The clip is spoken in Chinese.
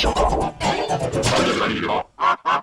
小家伙，快点来你！啊